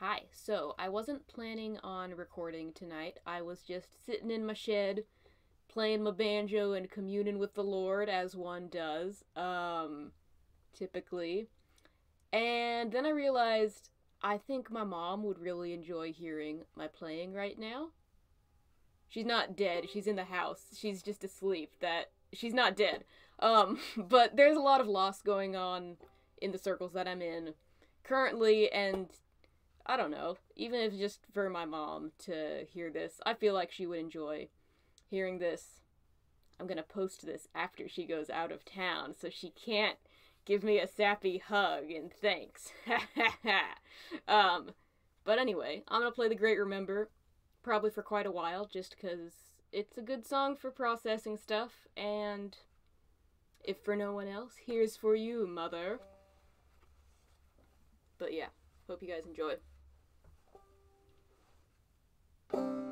Hi. So, I wasn't planning on recording tonight. I was just sitting in my shed, playing my banjo and communing with the Lord as one does, um, typically. And then I realized I think my mom would really enjoy hearing my playing right now. She's not dead. She's in the house. She's just asleep. That she's not dead. Um, but there's a lot of loss going on in the circles that I'm in currently and I don't know, even if just for my mom to hear this, I feel like she would enjoy hearing this. I'm gonna post this after she goes out of town, so she can't give me a sappy hug and thanks. um, but anyway, I'm gonna play The Great Remember, probably for quite a while, just because it's a good song for processing stuff, and if for no one else, here's for you, mother. But yeah, hope you guys enjoy you.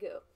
go.